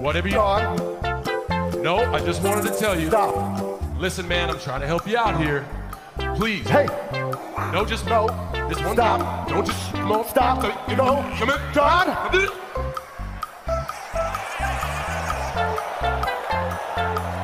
Whatever you. John, No, I just wanted to tell you. stop. Listen, man, I'm trying to help you out here. Please. Hey, No, just No. This one Stop. time. Don't just no. Stop. Stop. Come know, Come here. John. Come.